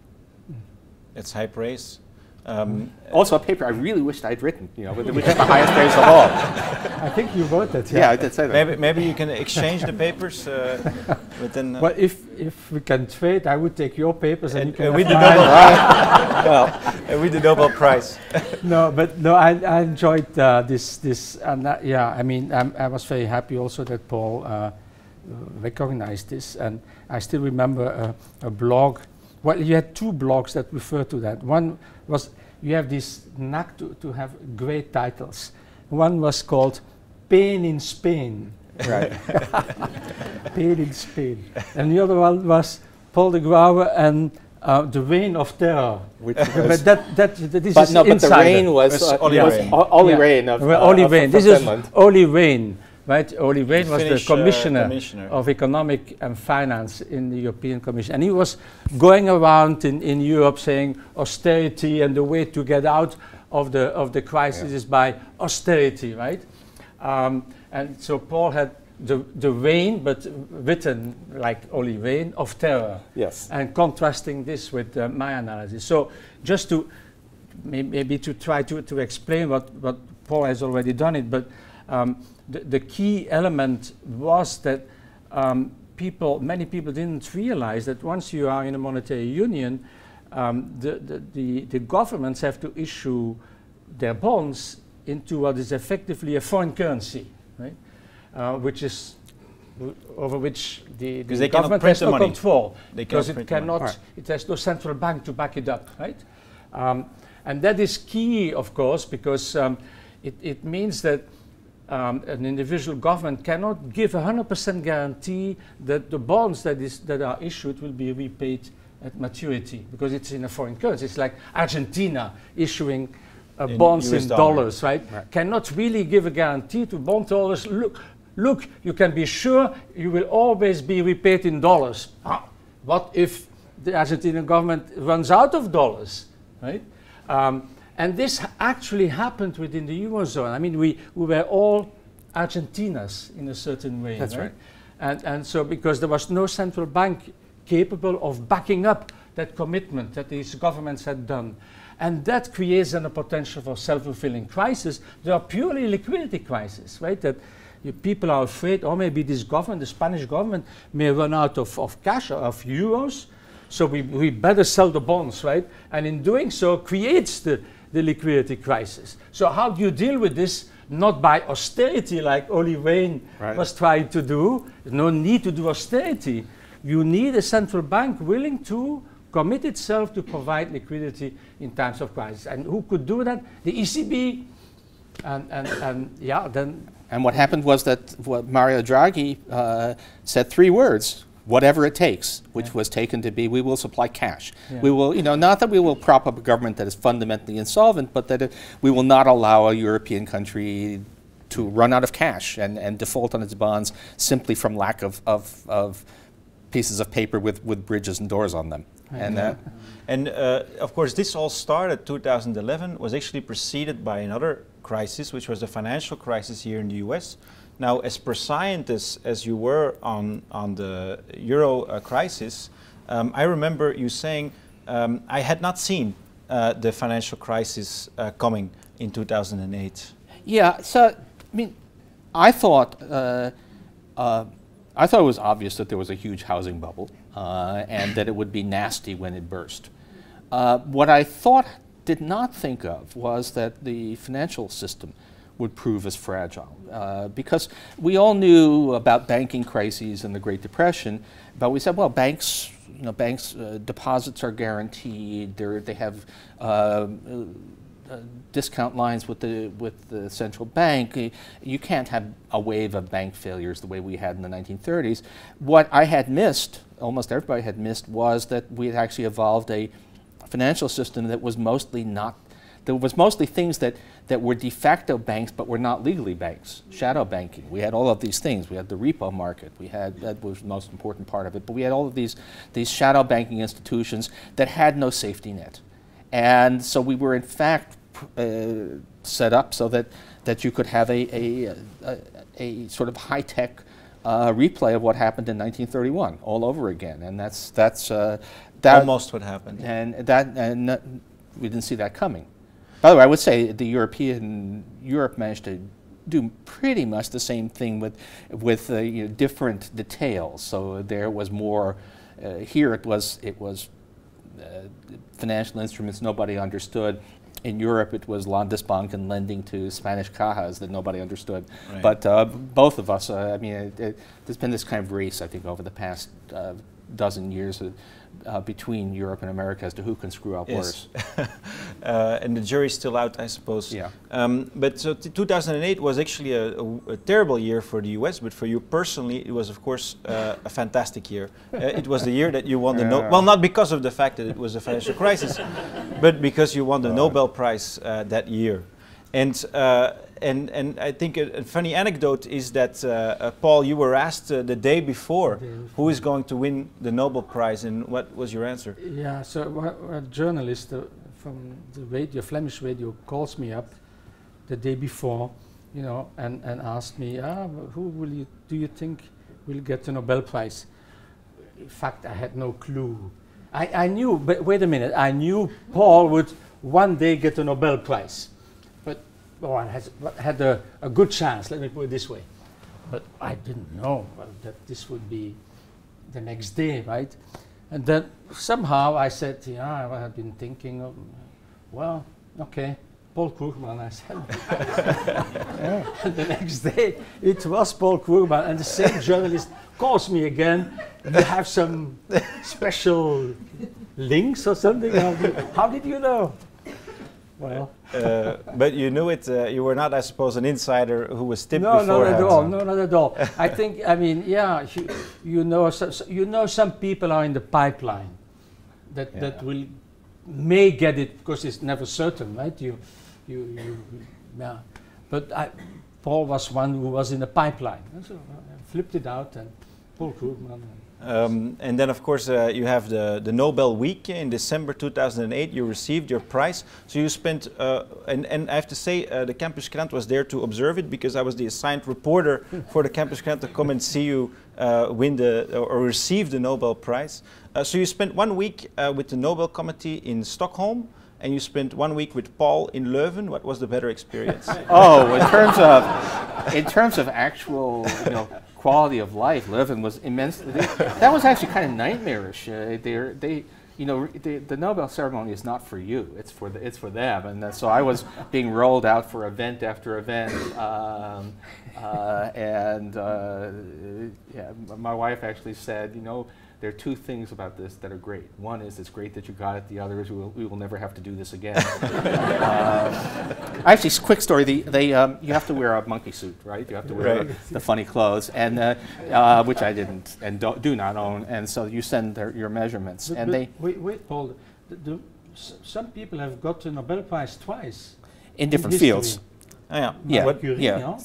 It's high praise. Um, Also, a paper I really wished I'd written, you know, which is the highest praise of all. I think you wrote that. Yeah, I did say that. maybe, maybe you can exchange the papers uh, within. Uh, Well, if if we can trade, I would take your papers and, and, you can uh, have with the mine. Nobel, well, uh, with the Nobel Prize. no, but no, I, I enjoyed uh, this this and uh, yeah, I mean, I'm, I was very happy also that Paul uh, recognized this, and I still remember a, a blog. Well, you had two blogs that refer to that. One was you have this knack to, to have great titles. One was called "Pain in Spain," right. Pain in Spain, and the other one was Paul de Grauwe and uh, the Reign of Terror. Which but that that, that this but is no, but the insider. rain was, Was uh, Olli was Rehn. O- Olli Yeah. Rehn of, uh, Olli of- Rehn. from This is Finland. Olli Rehn, right? Olli Rehn was the Finnish, uh, commissioner, commissioner. of economic and finance in the European Commission, and he was going around in, in Europe saying austerity and the way to get out of the of the crisis Yeah. is by austerity, right? Um, and so Paul had the the reign, but written like Olli Rehn of terror Yes. and contrasting this with uh, my analysis. So just to may- maybe to try to, to explain what, what Paul has already done it, but um, the, the key element was that um, people, many people didn't realize that once you are in a monetary union, um, the, the, the, the governments have to issue their bonds into what is effectively a foreign currency, right? Uh, which is w- over which the, 'Cause the they cannot government has the no money. control because it print money. cannot, Right. it has no central bank to back it up, right? Um, and that is key, of course, because um, it, it means that um, an individual government cannot give a 100% guarantee that the bonds that, is, that are issued will be repaid at maturity because it's in a foreign currency. It's like Argentina issuing uh, In bonds US in dollar. dollars, right? Right. Cannot really give a guarantee to bondholders. Look, look, you can be sure you will always be repaid in dollars. Ah, what if the Argentinian government runs out of dollars, right? Um, and this actually happened within the eurozone. I mean, we, we were all Argentinas in a certain way. That's right. And, and so because there was no central bank capable of backing up that commitment that these governments had done. And that creates then a potential for self-fulfilling crisis. There are purely liquidity crises, right? That people are afraid, or maybe this government, the Spanish government, may run out of, of cash or of euros. So we, we better sell the bonds, right? And in doing so, creates the, the liquidity crisis. So how do you deal with this? Not by austerity like Olli Rehn right. was trying to do. no need to do austerity. You need a central bank willing to commit itself to provide liquidity in times of crisis. And who could do that? The ECB. And, and, and yeah, then. And what happened was that what Mario Draghi uh, said three words whatever it takes, which yeah. was taken to be we will supply cash. Yeah. We will, you know, not that we will prop up a government that is fundamentally insolvent, but that it, we will not allow a European country to run out of cash and, and default on its bonds simply from lack of, of, of pieces of paper with, with bridges and doors on them. And, uh, and uh, of course, this all started 2011, was actually preceded by another crisis, which was the financial crisis here in the US. Now, as per scientists, as you were on, on the euro uh, crisis, um, I remember you saying, um, I had not seen uh, the financial crisis uh, coming in 2008. Yeah, so, I mean, I thought, uh, uh, I thought it was obvious that there was a huge housing bubble uh, and that it would be nasty when it burst. what I thought, did not think of, was that the financial system would prove as fragile. Uh, because we all knew about banking crises and the Great Depression, but we said, well, banks, you know, banks uh, deposits are guaranteed. They're, they have uh, uh discount lines with the with the central bank. You can't have a wave of bank failures the way we had in the 1930s. What I had missed, almost everybody had missed, was that we had actually evolved a financial system that was mostly not there was mostly things that, that were de facto banks but were not legally banks. Shadow banking. We had all of these things. We had the repo market. We had that was the most important part of it. But we had all of these these shadow banking institutions that had no safety net, and so we were in fact uh, set up so that that you could have a a, a, a sort of high tech. Uh, replay of what happened in 1931 all over again, and that's that's uh, that almost what happened. And that and we didn't see that coming. By the way, I would say the European Europe managed to do pretty much the same thing with with uh, you know, different details. So there was more. Uh, here it was it was uh, financial instruments nobody understood. In Europe, it was Landesbanken lending to Spanish cajas that nobody understood. Right. But uh, both of us, uh, I mean, it, it, there's been this kind of race, I think, over the past uh, dozen years uh, between Europe and America as to who can screw up yes. worse. uh, and the jury's still out, I suppose. Yeah. Um, but so 2008 was actually a, a, a, terrible year for the US, but for you personally, it was of course uh, a fantastic year. Uh, it was the year that you won the Nobel. Well, not because of the fact that it was a financial crisis, but because you won the Nobel Prize uh, that year. And uh, and, and I think a, a, funny anecdote is that, uh, uh, Paul, you were asked uh, the day before who is going to win the Nobel Prize, and what was your answer? Yeah, so a, a journalist uh, from the radio, Flemish radio, calls me up the day before, you know, and, and asked me, ah, who will you, do you think will get the Nobel Prize? In fact, I had no clue. I, I knew, but wait a minute, I knew Paul would one day get the Nobel Prize one has had a, a, good chance, let me put it this way. But I didn't know that this would be the next day, right? And then somehow I said, yeah, I had been thinking, of, well, okay, Paul Krugman, I said. yeah. The next day, it was Paul Krugman, and the same journalist calls me again. You have some special links or something? How did, how did you know? Well, uh, but you knew it. Uh, you were not, I suppose, an insider who was tipped no, beforehand. No, not at all. No, not at all. I think. I mean, yeah, you, you know, so, so you know, some people are in the pipeline that yeah. that will may get it because it's never certain, right? You, you, you yeah. But I, Paul was one who was in the pipeline. So I flipped it out, and Paul Krugman. Um, and then, of course, uh, you have the, the Nobel Week in December 2008. You received your prize. So you spent, uh, and, and I have to say, uh, the Campuskrant was there to observe it because I was the assigned reporter for the Campuskrant to come and see you uh, win the or receive the Nobel Prize. Uh, so you spent one week uh, with the Nobel Committee in Stockholm. And you spent one week with Paul in Leuven. What was the better experience? oh, in terms of, in terms of actual, you know, quality of life, living was immensely. They, that was actually kind of nightmarish. Uh, they, they, you know, they, the Nobel ceremony is not for you; it's for the, it's for them. And uh, so I was being rolled out for event after event, um, uh, and uh, yeah, my wife actually said, you know there are two things about this that are great. One is it's great that you got it. The other is we will, we will never have to do this again. uh, actually, quick story. The, they, um, you have to wear a monkey suit, right? You have to wear right. the funny clothes, and uh, uh, which I didn't and do, do, not own. And so you send their, your measurements, but, and but they. Wait, wait, Paul. The, the, some people have got the Nobel Prize twice. In different in fields. Oh, yeah. Yeah. What, yeah.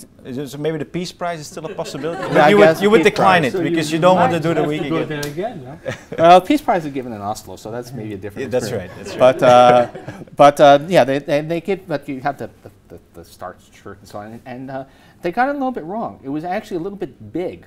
So maybe the Peace Prize is still a possibility. yeah, you, would, you would decline Prize. it so because you, don't want to do the week again. There again no? well, Peace Prize is given in Oslo, so that's maybe a different. Yeah, that's right. That's right. But uh, but uh, yeah, they, they, they give, but you have the the, the, the starch shirt and so on, and, and uh, they got it a little bit wrong. It was actually a little bit big,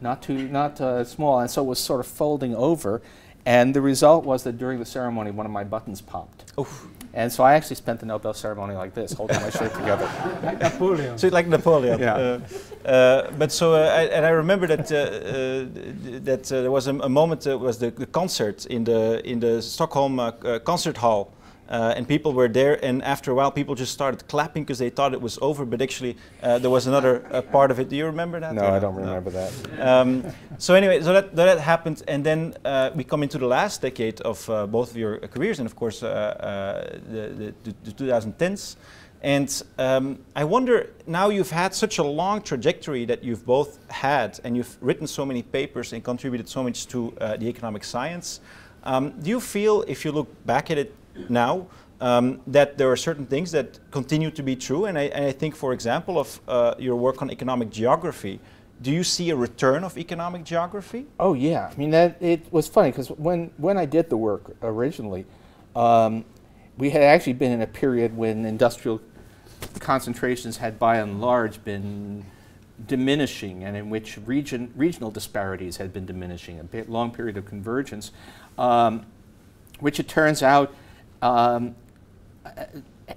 not too not uh, small, and so it was sort of folding over. And the result was that during the ceremony, one of my buttons popped. Oof. And so I actually spent the Nobel ceremony like this, holding my shirt together. Like Napoleon. So like Napoleon. Yeah. Uh, uh, but so, uh, I, and I remember that uh, uh, that uh, there was a, a moment. It was the, the, concert in the in the Stockholm concert hall. Uh, and people were there, and after a while, people just started clapping because they thought it was over. But actually, uh, there was another uh, part of it. Do you remember that? No, I don't remember no. that. Um, so anyway, so that that happened, and then uh, we come into the last decade of uh, both of your careers, and of course, uh, the, the, the 2010s. And um, I wonder now you've had such a long trajectory that you've both had, and you've written so many papers and contributed so much to the economic science. Um, do you feel, if you look back at it now um, that there are certain things that continue to be true. And I, and I think, for example, of uh, your work on economic geography, do you see a return of economic geography? Oh yeah, I mean that it was funny because when when I did the work originally, um, we had actually been in a period when industrial concentrations had by and large been diminishing and in which region, regional disparities had been diminishing, a long period of convergence, um, which it turns out um,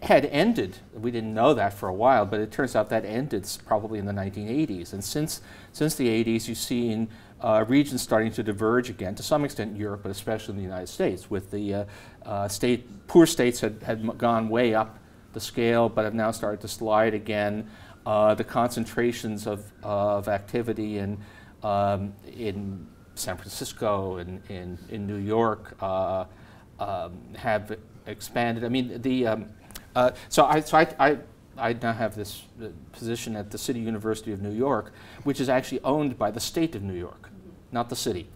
had ended. We didn't know that for a while, but it turns out that ended probably in the 1980s. And since, since the 80s, you've seen uh, regions starting to diverge again, to some extent in Europe, but especially in the United States, with the uh, uh, state, poor states had, had gone way up the scale, but have now started to slide again. Uh, the concentrations of, of activity in, um, in San Francisco and in, in New York uh, um, have expanded. I mean, the um, uh, so I so I, I, I now have this uh, position at the City University of New York, which is actually owned by the state of New York, not the city.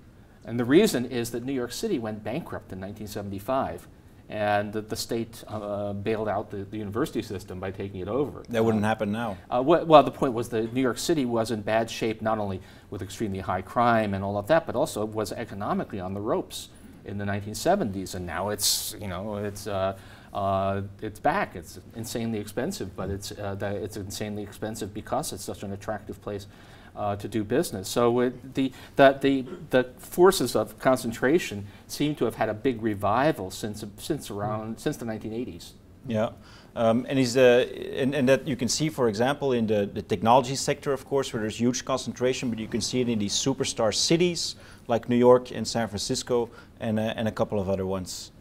And the reason is that New York City went bankrupt in 1975, and the, the state uh, bailed out the, the, university system by taking it over. That wouldn't happen now. Uh, wh well, the point was that New York City was in bad shape, not only with extremely high crime and all of that, but also was economically on the ropes in the 1970s, and now it's you know it's uh, uh, it's back. It's insanely expensive, but it's uh, it's insanely expensive because it's such an attractive place uh, to do business. So it, the, the the the forces of concentration seem to have had a big revival since since around since the 1980s. Yeah. Um, and, is, uh, and, and, that you can see, for example, in the, the technology sector, of course, where there's huge concentration, but you can see it in these superstar cities like New York and San Francisco and, uh, and a couple of other ones.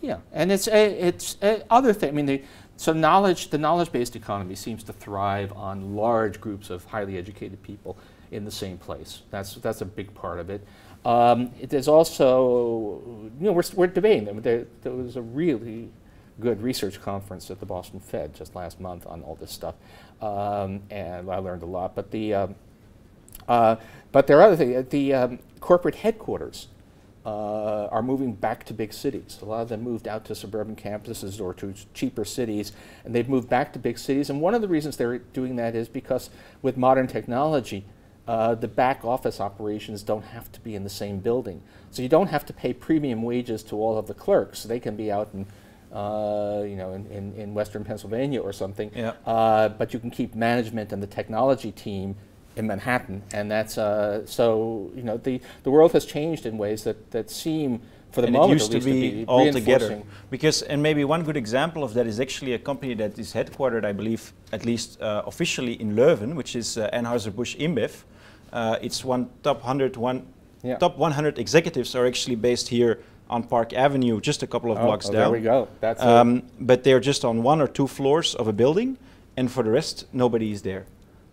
Yeah, and it's a, it's a other thing. I mean, the, so knowledge, the knowledge-based economy seems to thrive on large groups of highly educated people in the same place. That's that's a big part of it. Um, there's also, you know, we're, we're debating them. There, there was a really good research conference at the Boston Fed just last month on all this stuff, um, and I learned a lot. But the um, uh, but there are other things. The um, corporate headquarters uh, are moving back to big cities. A lot of them moved out to suburban campuses or to cheaper cities, and they've moved back to big cities. And one of the reasons they're doing that is because with modern technology, uh, the back office operations don't have to be in the same building. So you don't have to pay premium wages to all of the clerks. They can be out in, uh, you know, in, in, in, Western Pennsylvania or something. Yeah. Uh, but you can keep management and the technology team in Manhattan, and that's uh, so. You know, the the world has changed in ways that that seem for the and moment it used to be, to be all together. Because, and maybe one good example of that is actually a company that is headquartered, I believe, at least uh, officially in Leuven, which is uh, Anheuser-Busch InBev. Uh, it's one top 100, one yeah. top 100 executives are actually based here on Park Avenue, just a couple of oh, blocks oh, down. There we go. That's um, but they're just on one or two floors of a building, and for the rest, nobody is there.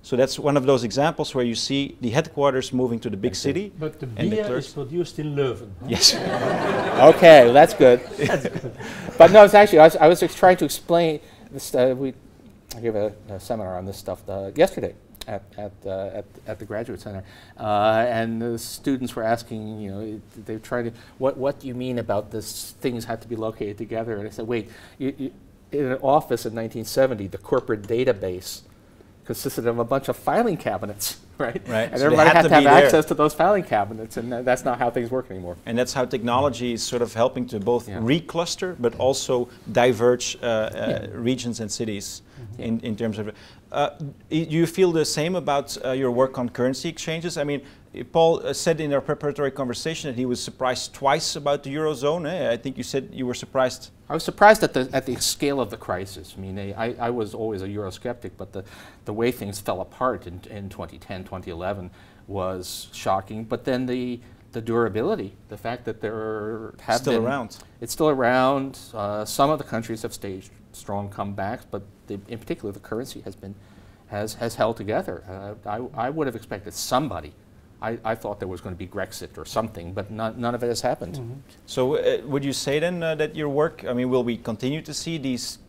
So that's one of those examples where you see the headquarters moving to the big city. But the beer the is produced in Leuven. Huh? Yes. okay, that's good. that's good. but no, it's actually I was, I was trying to explain this. Uh, we I gave a, a, seminar on this stuff uh, yesterday at at, uh, at at the graduate center, uh, and the students were asking, you know, they were trying to what what do you mean about this? Things have to be located together, and I said, wait, you, you, in an office in 1970, the corporate database consisted of a bunch of filing cabinets, right? Right. And so everybody had, had, to, have access to those filing cabinets, and that's not how things work anymore. And that's how technology is sort of helping to both yeah. recluster, but also diverge uh, uh, yeah. regions and cities mm-hmm. in, in terms of. Uh, do you feel the same about uh, your work on currency exchanges? I mean, Paul uh, said in our preparatory conversation that he was surprised twice about the eurozone. Eh? I think you said you were surprised. I was surprised at the at the scale of the crisis. I mean, I, I was always a eurosceptic, but the, the way things fell apart in, in 2010, 2011 was shocking. But then the the durability, the fact that there have still been, around. It's still around. Uh, some of the countries have staged strong comebacks, but the, in particular, the currency has been has has held together. Uh, I I would have expected somebody I, I, thought there was going to be Grexit or something, but none, none of it has happened. Mm -hmm. So, uh, would you say then uh, that your work, I mean, will we continue to see these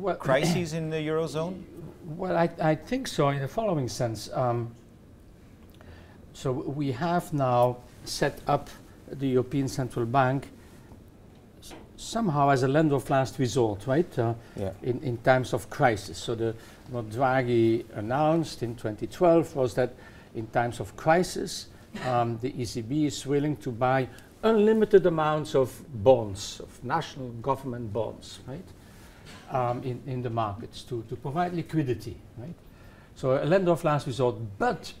well, crises in the Eurozone? Well, I, I, think so in the following sense. Um, so, we have now set up the European Central Bank somehow as a lender of last resort, right? Uh, yeah. in, in times of crisis. So, the, what Draghi announced in 2012 was that in times of crisis, um, the ECB is willing to buy unlimited amounts of bonds, of national government bonds, right, um, in, in the markets to, to provide liquidity, right? So a lender of last resort, but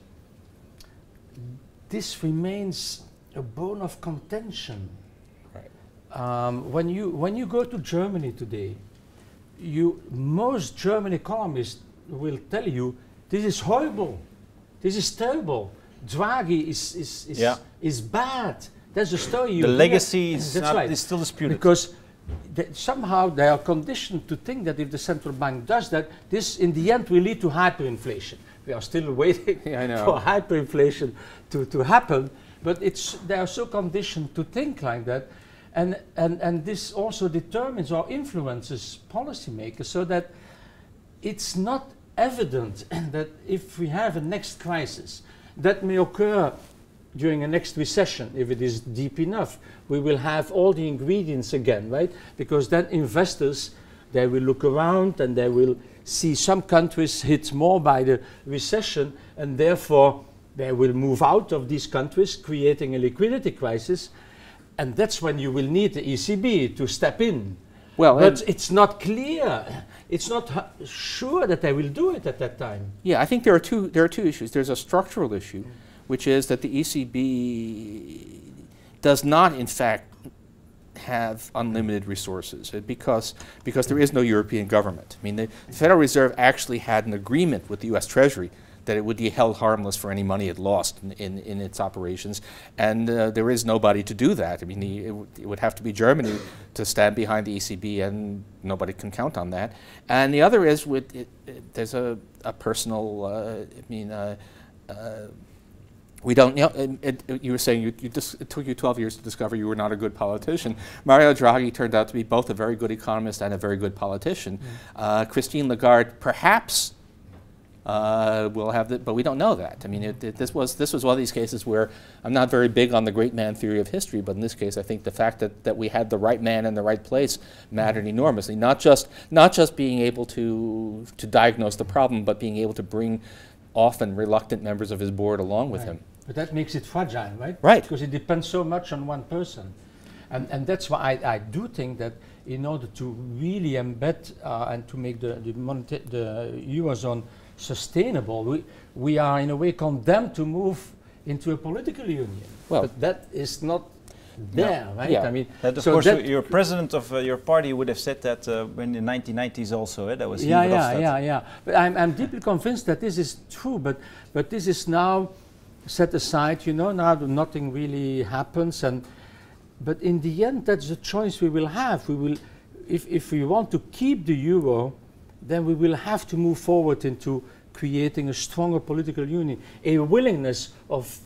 this remains a bone of contention. Right. Um, when, you, when you go to Germany today, you, most German economists will tell you this is horrible. This is terrible. Draghi is, is, is, yeah. is bad. That's the story you The legacy is, not, right. is still disputed. Because th somehow they are conditioned to think that if the central bank does that, this in the end will lead to hyperinflation. We are still waiting yeah, for hyperinflation to, to happen, but it's, they are so conditioned to think like that. And, and, and this also determines or influences policymakers so that it's not evident that if we have a next crisis, that may occur during a next recession, if it is deep enough, we will have all the ingredients again, right? Because then investors, they will look around and they will see some countries hit more by the recession, and therefore they will move out of these countries, creating a liquidity crisis. And that's when you will need the ECB to step in. Well, but it's not clear it's not sure that they will do it at that time. Yeah, I think there are two, there are two issues. There's a structural issue, which is that the ECB does not, in fact, have unlimited resources uh, because, because there is no European government. I mean, the Federal Reserve actually had an agreement with the US Treasury that it would be held harmless for any money it lost in, in, in its operations. And uh, there is nobody to do that. I mean, the, it, it, would have to be Germany to stand behind the ECB, and nobody can count on that. And the other is with it, there's a, a personal, uh, I mean, uh, uh we don't, you, know, it, it, you were saying you, you it took you 12 years to discover you were not a good politician. Mario Draghi turned out to be both a very good economist and a very good politician. Mm. Christine Lagarde perhaps uh, we'll have the, but we don't know that. I mean, it, it, this was this was one of these cases where I'm not very big on the great man theory of history, but in this case, I think the fact that, that we had the right man in the right place mattered enormously. Not just not just being able to to diagnose the problem, but being able to bring often reluctant members of his board along with Right. him. But that makes it fragile, right? Right. Because it depends so much on one person. And, and that's why I, I do think that in order to really embed uh, and to make the, the, the Eurozone sustainable, we, we are in a way condemned to move into a political union. Well- but that is not there, right? Yeah. I mean, That of so course, that- your president of uh, your party would have said that uh, in the 1990s also. Eh? That was yeah, yeah, Verhofstadt. yeah, yeah. But I'm, I'm deeply convinced that this is true, but, but this is now set aside, you know, now nothing really happens. And, but in the end, that's the choice we will have. We will, if, if we want to keep the euro, then we will have to move forward into creating a stronger political union, a willingness of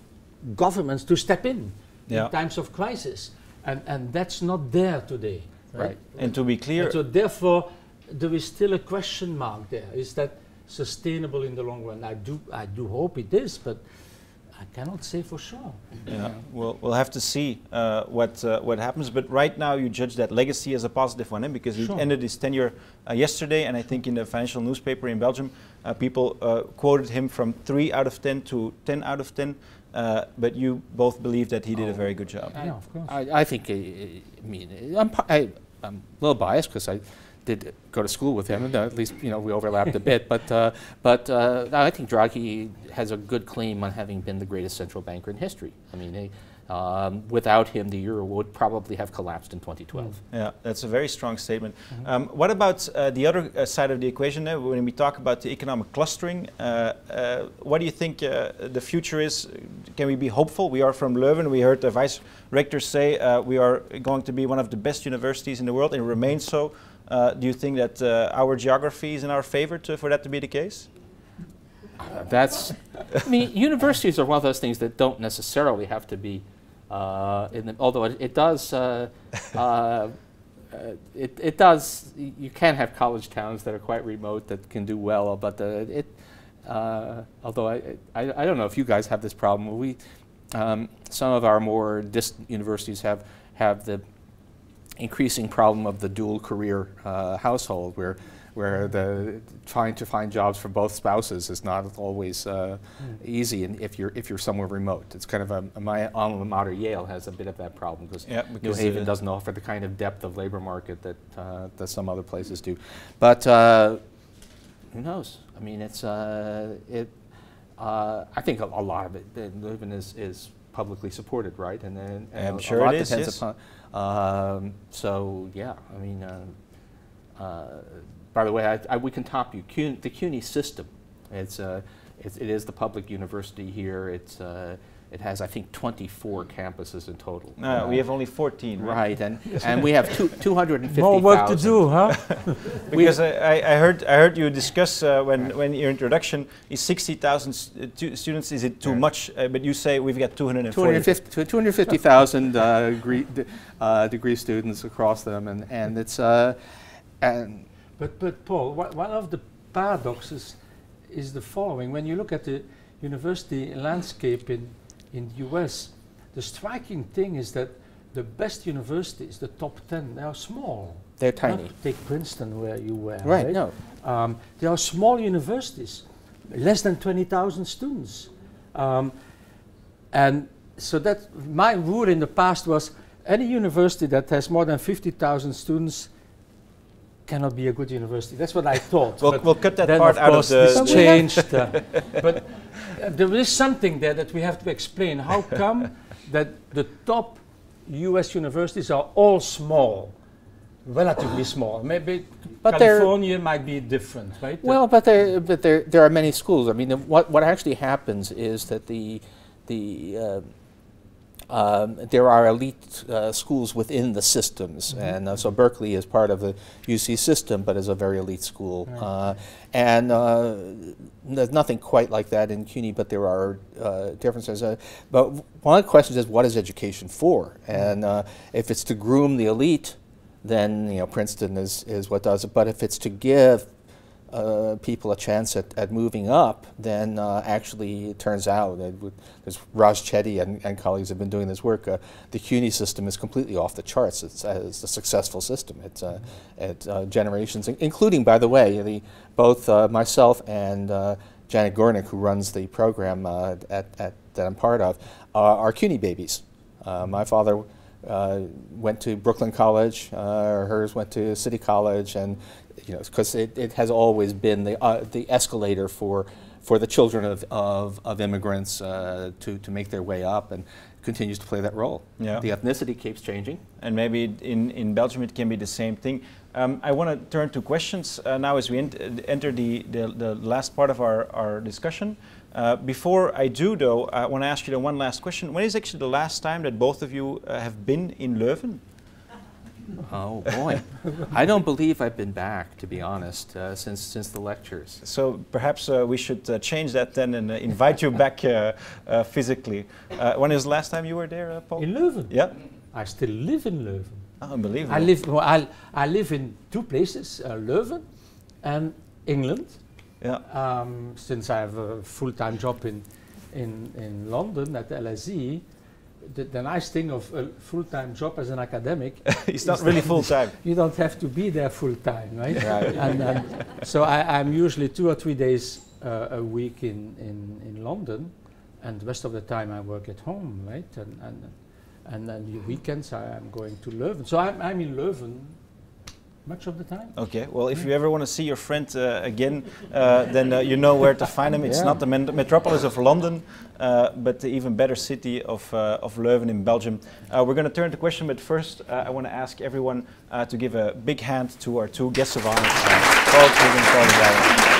governments to step in Yeah. in times of crisis. And, and that's not there today. Right. And to be clear, And so therefore, there is still a question mark there. Is that sustainable in the long run? I do, I do hope it is, but I cannot say for sure. Yeah, we'll, we'll have to see uh, what uh, what happens. But right now, you judge that legacy as a positive one, eh? because he ended his tenure uh, yesterday, and I think in the financial newspaper in Belgium, uh, people uh, quoted him from three out of ten to ten out of ten. Uh, but you both believe that he did a Oh. very good job. I, Yeah, of course. I, I think, uh, I mean, I'm, I, I'm a little biased because I did go to school with him, and at least, you know, we overlapped a bit. But, uh, but uh, I think Draghi has a good claim on having been the greatest central banker in history. I mean, they, um, without him, the euro would probably have collapsed in 2012. Yeah, that's a very strong statement. Um, what about uh, the other uh, side of the equation? Uh, when we talk about the economic clustering, uh, uh, what do you think uh, the future is? Can we be hopeful? We are from Leuven. We heard the vice rector say uh, we are going to be one of the best universities in the world and remain so. Uh, do you think that uh, our geography is in our favor to, for that to be the case? Uh, That's, I mean, universities are one of those things that don't necessarily have to be, uh, in the, although it, it does, uh, uh, it, it does, you can have college towns that are quite remote that can do well, but uh, it, although I, I, I don't know if you guys have this problem, we, um, some of our more distant universities have, have the increasing problem of the dual career uh, household where where the trying to find jobs for both spouses is not always uh, easy and if you're if you're somewhere remote. It's kind of a, my alma mater Yale has a bit of that problem because New Haven doesn't offer the kind of depth of labor market that uh, that some other places do. But uh, who knows? I mean it's uh, it uh, I think a, a lot of it New Haven is is publicly supported right? And then and I'm a- sure a lot it is, depends yes. upon um, so yeah, I mean, uh, uh, by the way, I, I, we can top you. CUNY, the CUNY system, it's, uh, it's it is the public university here. It's uh, it has I think 24 campuses in total. No, Uh, we have only 14. right, and and we have two, 250. More work to do, huh? Because I, I I heard I heard you discuss uh, when when your introduction is 60,000 st- tu- students. Is it too Yeah. much? Uh, but you say we've got 240. 250 250,000 uh, degree, uh, degree students across them, and and it's uh, and But, but Paul, one of the paradoxes is the following. When you look at the university landscape in, in the US, the striking thing is that the best universities, the top 10, they are small. they're tiny. Take Princeton, where you were. Right. No. Um, they are small universities, less than 20,000 students. Um, and so that my rule in the past was any university that has more than 50,000 students cannot be a good university. That's what I thought. We'll, but we'll cut that part of out of the. this changed. uh, but uh, there is something there that we have to explain. How come that the top U.S. universities are all small, relatively small? Maybe But they're- California might be different, right? Well, but there, but there, there are many schools. I mean, what what actually happens is that the the uh, um, there are elite uh, schools within the systems, and uh, so Berkeley is part of the UC system, but is a very elite school. Right. Uh, and uh, there's nothing quite like that in CUNY, but there are uh, differences. Uh, but one of the questions is, what is education for? And uh, if it's to groom the elite, then you know Princeton is, is what does it. But if it's to give uh, people a chance at, at moving up, then uh, actually it turns out with, Raj Chetty and, and colleagues have been doing this work. Uh, the CUNY system is completely off the charts. It's, uh, it's a successful system. It's uh, it, uh, generations, including, by the way, the, both uh, myself and Janet Gornick, who runs the program at, at, that I'm part of, are CUNY babies. My father went to Brooklyn College, uh, hers went to City College, and you know, because it, it has always been the, uh, the escalator for, for the children of, of, of immigrants uh, to, to make their way up and continues to play that role. Yeah. The ethnicity keeps changing. and maybe in, in Belgium it can be the same thing. Um, I want to turn to questions uh, now as we ent- uh, enter the, the, the last part of our, our discussion. Uh, before I do, though, I want to ask you the one last question. When is actually the last time that both of you uh, have been in Leuven? Oh boy, I don't believe I've been back, to be honest, uh, since since the lectures. So perhaps uh, we should uh, change that then and uh, invite you back uh, uh, physically. Uh, when is the last time you were there, uh, Paul? In Leuven. yeah, I still live in Leuven. oh, unbelievable. I live, well, I, I live in two places, uh, Leuven and England. Yeah, Um, since I have a full-time job in, in, in London at LSE, the, the nice thing of a full-time job as an academic, it's not really full time. you don't have to be there full-time, right? Right. and, and so I, I'm usually two or three days uh, a week in, in, in London, and the rest of the time I work at home, right? And, and, and then the weekends I am going to Leuven. So I'm, I'm in Leuven much of the time. Okay, well, if you ever want to see your friend uh, again, uh, then uh, you know where to find him. It's Yeah. not the men- metropolis of London, uh, but the even better city of, uh, of Leuven in Belgium. Uh, we're going to turn to question, but first uh, I want to ask everyone uh, to give a big hand to our two guests of honor, Paul Krug and Paul de Grauwe.